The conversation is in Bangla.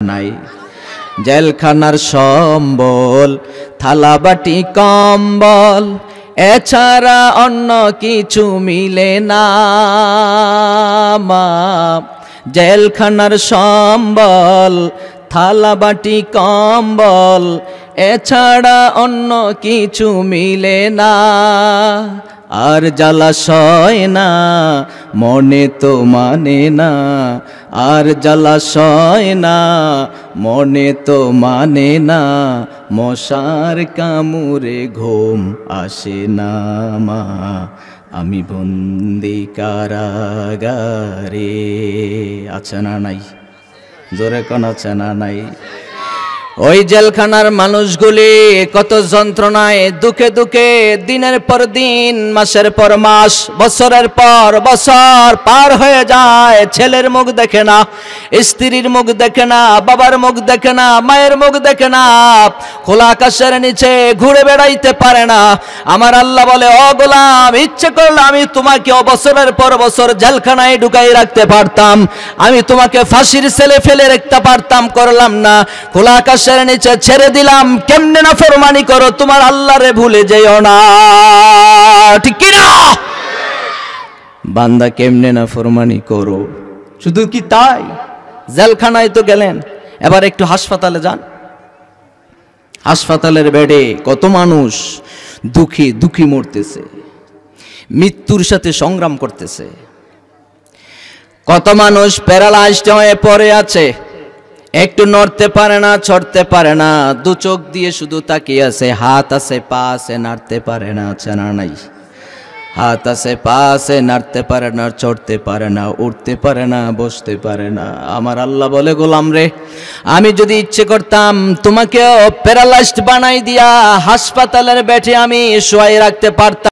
নাই। জেলখানার সম্বল, থালাবাটি কম্বল, এছাড়া অন্য কিছু মিলে না। মা, জেলখানার সম্বল, থালাবাটি কম্বল, এছাড়া অন্য কিছু মিলে না। আর জ্বালাশয় না, মনে তো মানে না। আর জ্বালাশয় না, মনে তো মানে না। মশার কামুরে ঘুম আসে না মা, আমি বন্দি কারাগারে। আছে না নাই? জোরে কোন আছে না নাই? ওই জেলখানার মানুষগুলি কত যন্ত্রণায় দুঃখে দুঃখে দিনের পর দিন, মাসের পর মাস, বছরের পর বছর পার হয়ে যায়। ছেলের মুখ দেখে না, স্ত্রীর মুখ দেখে না, বাবার মুখ দেখে না, মায়ের মুখ দেখে না। খোলা আকাশের নিচে ঘুরে বেড়াইতে পারে না। আমার আল্লাহ বলে, ও গোলাম, ইচ্ছে করলে আমি তোমাকে বছরের পর বছর জেলখানায় ঢুকাই রাখতে পারতাম। আমি তোমাকে ফাঁসির ছেলে ফেলে রাখতে পারতাম, করলাম না। খোলা আকাশের নিচে ছেড়ে দিলাম। কেমনে না ফরমানি করো, তোমার আল্লাহরে ভুলে যেও না। ঠিক কি না? বান্দা কেমনে না ফরমানি করো? শুধু কি তাই? জেলখানায় তো গেলেন, এবার একটু হাসপাতালে যান। হাসপাতালের বেডে কত মানুষ দুঃখী দুঃখী মরতেছে, মৃত্যুর সাথে সংগ্রাম করতেছে। কত মানুষ প্যারালাইজড হয়ে পড়ে আছে একটু নড়তে পারে না, ছড়তে পারে না। দু চোখ দিয়ে শুধু তাকিয়ে আছে, হাত আছে, পা আছে, নাড়তে পারে না আছে না নাই। হাত আছে, পা আছে, নাড়তে পারে না, চড়তে পারে না উঠতে পারে না, বসতে পারে না। আমার আল্লাহ বলে, গোলাম রে, আমি যদি ইচ্ছে করতাম তোমাকেও প্যারালাইজড বানাই দিয়া হাসপাতালের বেঠে আমি শোয়াই রাখতে পারতাম।